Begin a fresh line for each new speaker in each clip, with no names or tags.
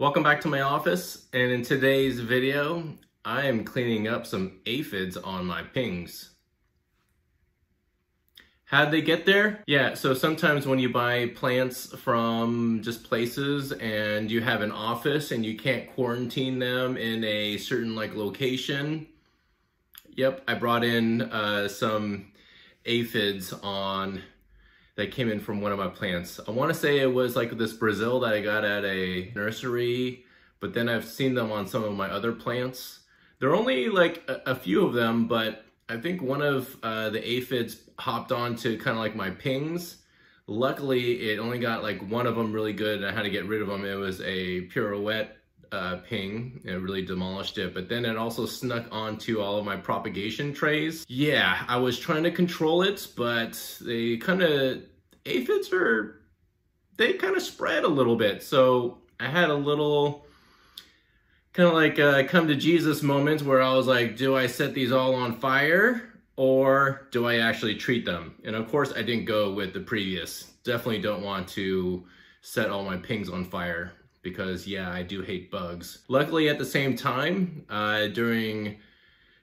Welcome back to my office and in today's video I am cleaning up some aphids on my pings. How'd they get there? Yeah, so sometimes when you buy plants from just places and you have an office and you can't quarantine them in a certain like location. Yep, I brought in uh, some aphids on that came in from one of my plants. I want to say it was like this Brazil that I got at a nursery, but then I've seen them on some of my other plants. There are only like a, a few of them, but I think one of uh, the aphids hopped on to kind of like my pings. Luckily, it only got like one of them really good and I had to get rid of them. It was a pirouette uh, ping. It really demolished it, but then it also snuck onto all of my propagation trays. Yeah, I was trying to control it, but they kind of, aphids are, they kind of spread a little bit. So I had a little, kind of like a come to Jesus moment where I was like, do I set these all on fire or do I actually treat them? And of course I didn't go with the previous. Definitely don't want to set all my pings on fire because yeah, I do hate bugs. Luckily at the same time, uh, during,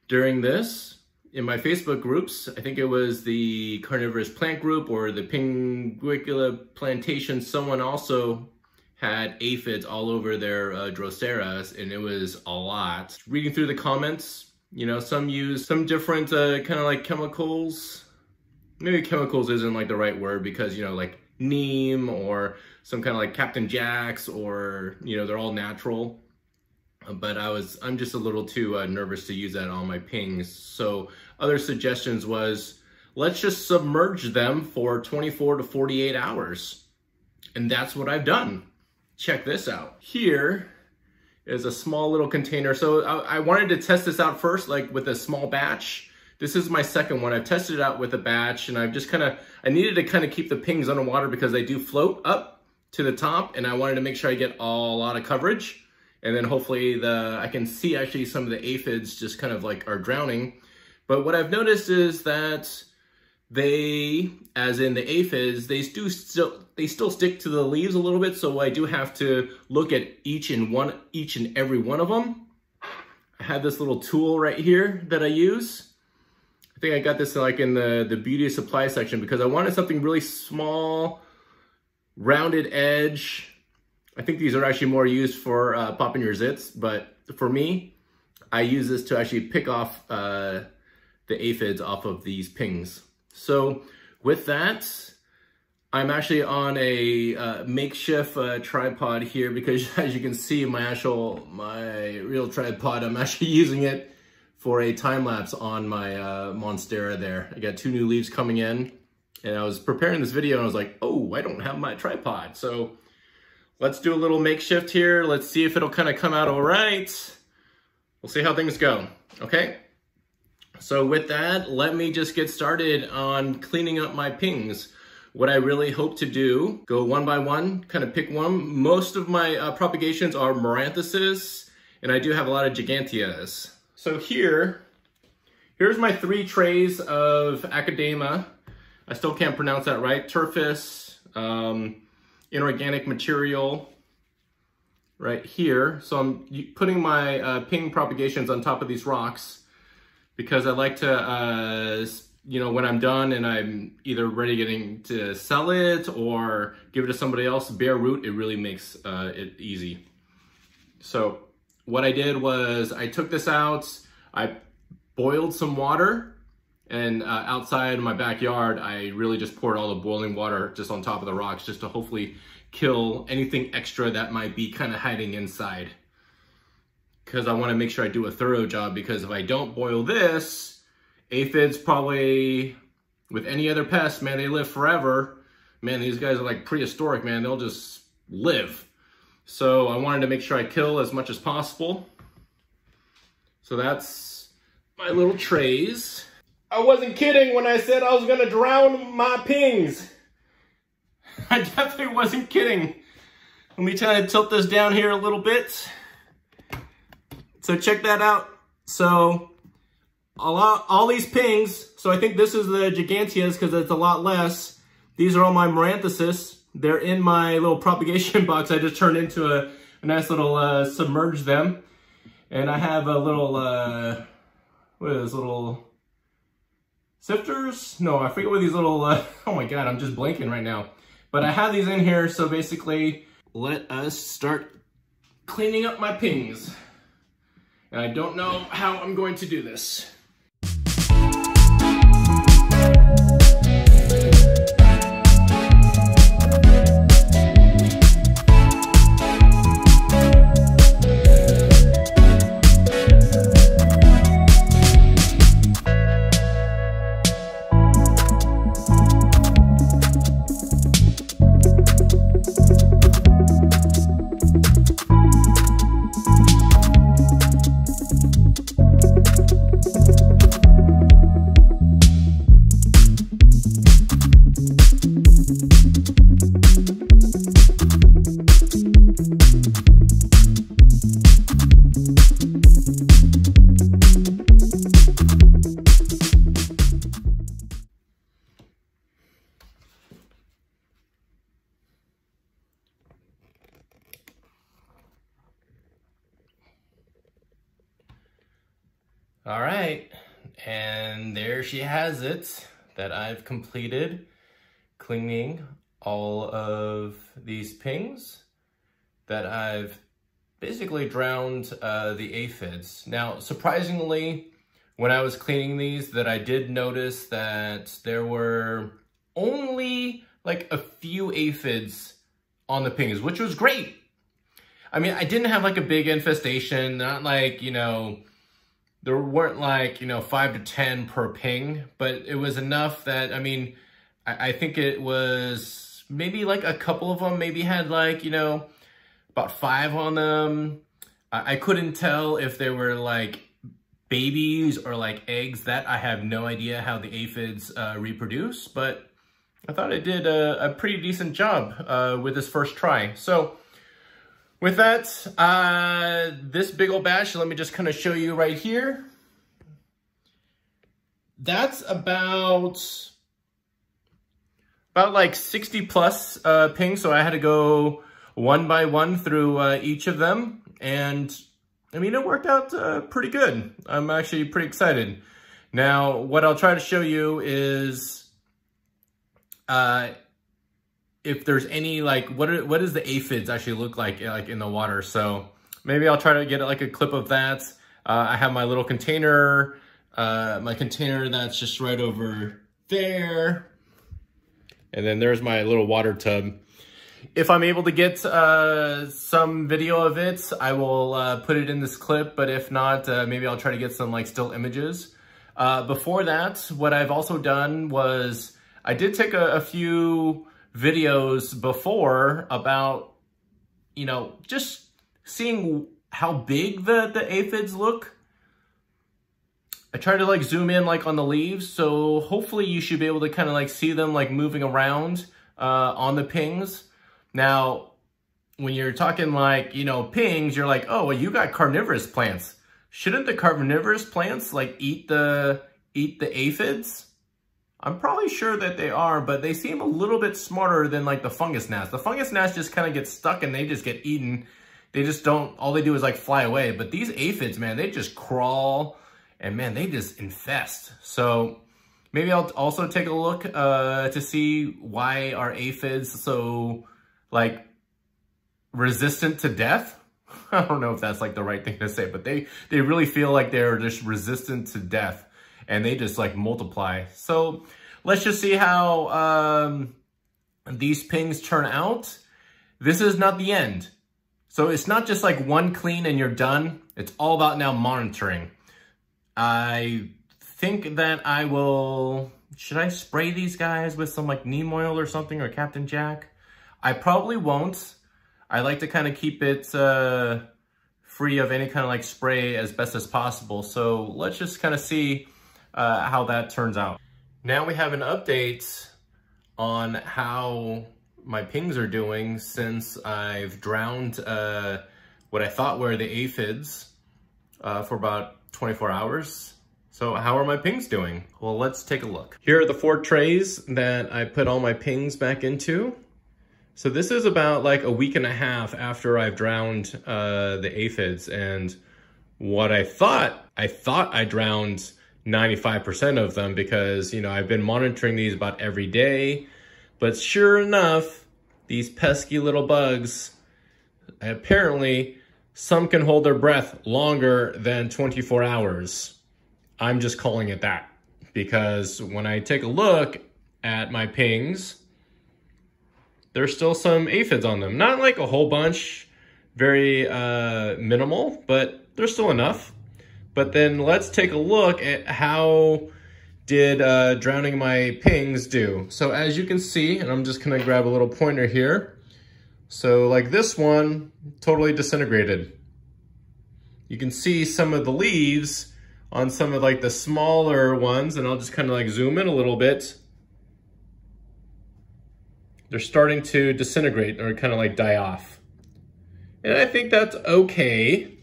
during this, in my Facebook groups, I think it was the carnivorous plant group or the Pinguicula plantation, someone also had aphids all over their uh, Droseras and it was a lot. Reading through the comments, you know, some use some different uh, kind of like chemicals. Maybe chemicals isn't like the right word because, you know, like neem or some kind of like Captain Jack's or, you know, they're all natural. But I was, I'm just a little too uh, nervous to use that on my pings. So other suggestions was, let's just submerge them for 24 to 48 hours. And that's what I've done. Check this out. Here is a small little container. So I, I wanted to test this out first, like with a small batch this is my second one. I've tested it out with a batch and I've just kind of, I needed to kind of keep the pings underwater because they do float up to the top and I wanted to make sure I get a lot of coverage. And then hopefully the I can see actually some of the aphids just kind of like are drowning. But what I've noticed is that they, as in the aphids, they do still they still stick to the leaves a little bit. So I do have to look at each and one each and every one of them. I have this little tool right here that I use I think I got this like in the, the beauty supply section because I wanted something really small, rounded edge. I think these are actually more used for uh, popping your zits, but for me, I use this to actually pick off uh, the aphids off of these pings. So with that, I'm actually on a uh, makeshift uh, tripod here because as you can see, my actual, my real tripod, I'm actually using it for a time lapse on my uh, Monstera there. I got two new leaves coming in and I was preparing this video and I was like, oh, I don't have my tripod. So let's do a little makeshift here. Let's see if it'll kind of come out all right. We'll see how things go, okay? So with that, let me just get started on cleaning up my pings. What I really hope to do, go one by one, kind of pick one. Most of my uh, propagations are Maranthuses, and I do have a lot of Giganteas. So here, here's my three trays of Akadema. I still can't pronounce that right. Turface, um, inorganic material right here. So I'm putting my uh, ping propagations on top of these rocks because I like to, uh, you know, when I'm done and I'm either ready getting to sell it or give it to somebody else, bare root, it really makes uh, it easy. So what I did was I took this out, I boiled some water, and uh, outside my backyard, I really just poured all the boiling water just on top of the rocks just to hopefully kill anything extra that might be kind of hiding inside. Because I want to make sure I do a thorough job because if I don't boil this, aphids probably, with any other pest, man, they live forever. Man, these guys are like prehistoric, man. They'll just live. So I wanted to make sure I kill as much as possible. So that's my little trays. I wasn't kidding when I said I was gonna drown my pings. I definitely wasn't kidding. Let me try to tilt this down here a little bit. So check that out. So a lot, all these pings, so I think this is the Giganteas because it's a lot less. These are all my Maranthuses. They're in my little propagation box I just turned into a, a nice little uh, submerge them. And I have a little, uh, what is this, little sifters? No, I forget what these little, uh, oh my God, I'm just blanking right now. But I have these in here, so basically, let us start cleaning up my pings. And I don't know how I'm going to do this. All right, and there she has it that I've completed cleaning all of these pings that I've basically drowned uh, the aphids. Now, surprisingly, when I was cleaning these, that I did notice that there were only like a few aphids on the pings, which was great. I mean, I didn't have like a big infestation, not like, you know, there weren't like, you know, five to 10 per ping, but it was enough that, I mean, I, I think it was maybe like a couple of them maybe had like, you know, about five on them. I, I couldn't tell if they were like babies or like eggs. That I have no idea how the aphids uh, reproduce, but I thought it did a, a pretty decent job uh, with this first try. So with that, uh, this big old batch, let me just kind of show you right here. That's about, about like 60 plus uh, pings. So I had to go one by one through uh, each of them. And I mean, it worked out uh, pretty good. I'm actually pretty excited. Now, what I'll try to show you is uh, if there's any like what are, what does the aphids actually look like like in the water? So maybe I'll try to get like a clip of that. Uh, I have my little container uh, my container that's just right over there. And then there's my little water tub. If I'm able to get uh, some video of it I will uh, put it in this clip. But if not uh, maybe I'll try to get some like still images. Uh, before that what I've also done was I did take a, a few videos before about, you know, just seeing how big the, the aphids look. I try to like zoom in like on the leaves, so hopefully you should be able to kind of like see them like moving around uh, on the pings. Now, when you're talking like, you know, pings, you're like, oh, well, you got carnivorous plants. Shouldn't the carnivorous plants like eat the eat the aphids? I'm probably sure that they are, but they seem a little bit smarter than like the fungus gnats. The fungus gnats just kind of get stuck and they just get eaten. They just don't, all they do is like fly away. But these aphids, man, they just crawl and man, they just infest. So maybe I'll also take a look uh, to see why are aphids so like resistant to death. I don't know if that's like the right thing to say, but they, they really feel like they're just resistant to death and they just like multiply. So let's just see how um, these pings turn out. This is not the end. So it's not just like one clean and you're done. It's all about now monitoring. I think that I will, should I spray these guys with some like neem oil or something or Captain Jack? I probably won't. I like to kind of keep it uh, free of any kind of like spray as best as possible. So let's just kind of see uh, how that turns out. Now we have an update on how my pings are doing since I've drowned uh, what I thought were the aphids uh, for about 24 hours. So how are my pings doing? Well, let's take a look. Here are the four trays that I put all my pings back into. So this is about like a week and a half after I've drowned uh, the aphids and what I thought, I thought I drowned 95% of them because, you know, I've been monitoring these about every day. But sure enough, these pesky little bugs, apparently some can hold their breath longer than 24 hours. I'm just calling it that because when I take a look at my pings, there's still some aphids on them. Not like a whole bunch, very uh, minimal, but there's still enough. But then let's take a look at how did uh, drowning my pings do. So as you can see, and I'm just gonna grab a little pointer here. So like this one, totally disintegrated. You can see some of the leaves on some of like the smaller ones, and I'll just kind of like zoom in a little bit they're starting to disintegrate or kind of like die off. And I think that's okay.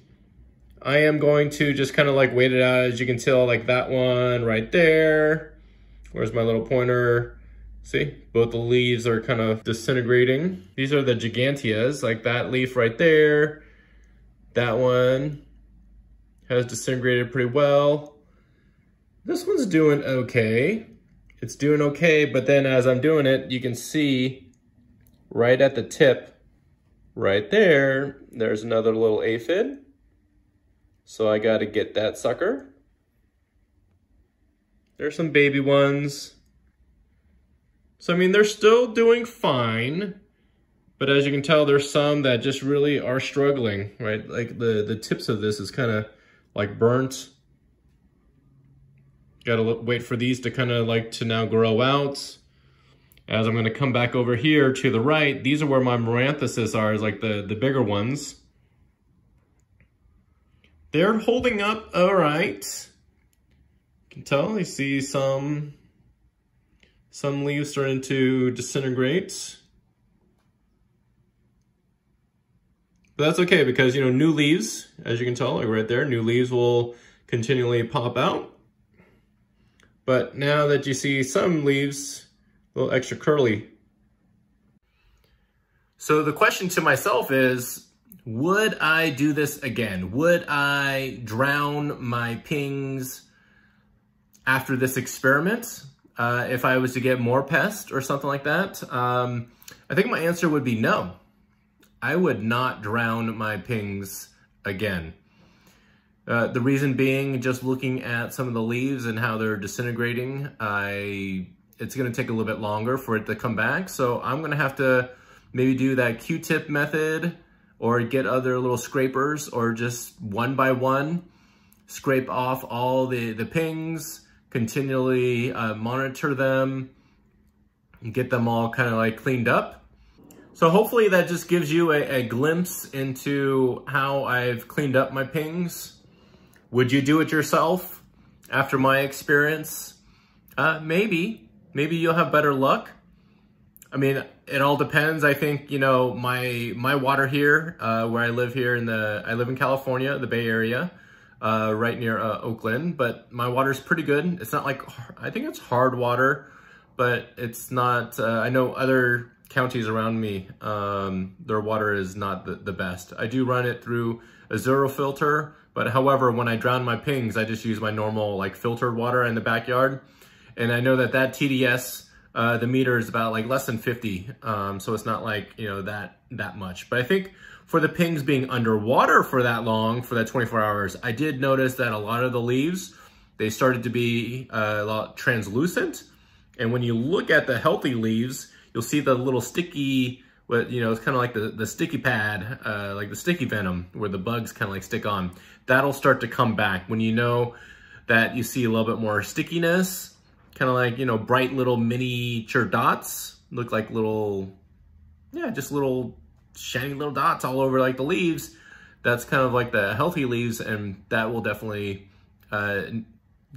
I am going to just kind of like wait it out. As you can tell, like that one right there. Where's my little pointer? See, both the leaves are kind of disintegrating. These are the giganteas, like that leaf right there. That one has disintegrated pretty well. This one's doing okay it's doing okay, but then as I'm doing it, you can see right at the tip, right there, there's another little aphid. So I gotta get that sucker. There's some baby ones. So, I mean, they're still doing fine, but as you can tell, there's some that just really are struggling, right? Like the, the tips of this is kind of like burnt Got to wait for these to kind of like to now grow out. As I'm going to come back over here to the right, these are where my Maranthus are, is like the, the bigger ones. They're holding up all right. You can tell, you see some, some leaves starting to disintegrate. But that's okay because, you know, new leaves, as you can tell, like right there, new leaves will continually pop out. But now that you see some leaves, a little extra curly. So the question to myself is, would I do this again? Would I drown my pings after this experiment? Uh, if I was to get more pests or something like that? Um, I think my answer would be no. I would not drown my pings again. Uh, the reason being, just looking at some of the leaves and how they're disintegrating, I it's going to take a little bit longer for it to come back. So I'm going to have to maybe do that Q-tip method or get other little scrapers or just one by one scrape off all the, the pings, continually uh, monitor them, and get them all kind of like cleaned up. So hopefully that just gives you a, a glimpse into how I've cleaned up my pings would you do it yourself after my experience? Uh, maybe. Maybe you'll have better luck. I mean, it all depends. I think, you know, my my water here, uh, where I live here in the, I live in California, the Bay Area, uh, right near uh, Oakland, but my water's pretty good. It's not like, I think it's hard water, but it's not, uh, I know other counties around me, um, their water is not the, the best. I do run it through a zero filter, but however, when I drown my pings, I just use my normal like filtered water in the backyard. And I know that that TDS, uh, the meter is about like less than 50. Um, so it's not like, you know, that, that much. But I think for the pings being underwater for that long, for that 24 hours, I did notice that a lot of the leaves, they started to be uh, a lot translucent. And when you look at the healthy leaves, you'll see the little sticky but you know, it's kind of like the, the sticky pad, uh, like the sticky venom where the bugs kind of like stick on. That'll start to come back when you know that you see a little bit more stickiness, kind of like, you know, bright little miniature dots, look like little, yeah, just little shiny little dots all over like the leaves. That's kind of like the healthy leaves and that will definitely uh,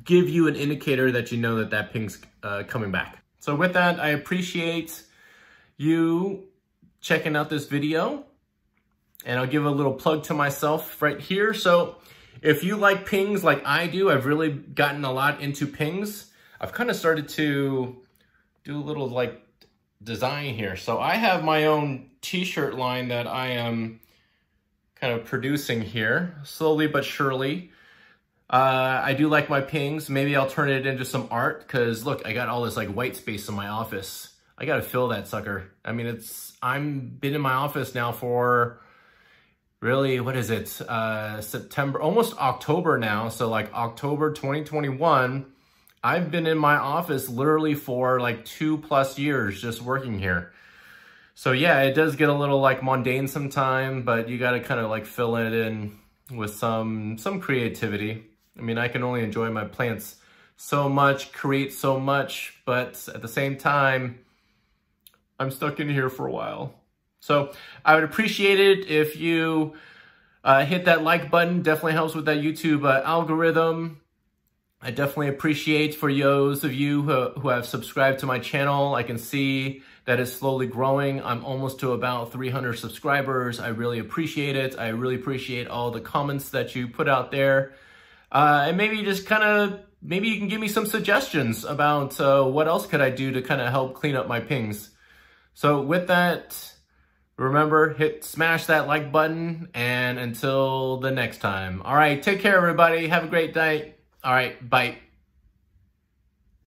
give you an indicator that you know that that ping's uh, coming back. So with that, I appreciate you checking out this video. And I'll give a little plug to myself right here. So if you like pings like I do, I've really gotten a lot into pings. I've kind of started to do a little like design here. So I have my own t-shirt line that I am kind of producing here, slowly but surely. Uh, I do like my pings. Maybe I'll turn it into some art because look, I got all this like white space in my office. I gotta fill that sucker. I mean, it's, I'm been in my office now for really, what is it? Uh, September, almost October now. So like October 2021, I've been in my office literally for like two plus years just working here. So yeah, it does get a little like mundane sometime, but you gotta kind of like fill it in with some, some creativity. I mean, I can only enjoy my plants so much, create so much, but at the same time, I'm stuck in here for a while. So I would appreciate it if you uh, hit that like button. Definitely helps with that YouTube uh, algorithm. I definitely appreciate for those of you who, who have subscribed to my channel. I can see that it's slowly growing. I'm almost to about 300 subscribers. I really appreciate it. I really appreciate all the comments that you put out there. Uh, and maybe just kind of, maybe you can give me some suggestions about uh, what else could I do to kind of help clean up my pings. So with that, remember, hit smash that like button, and until the next time. All right, take care, everybody. Have a great night. All right, bye.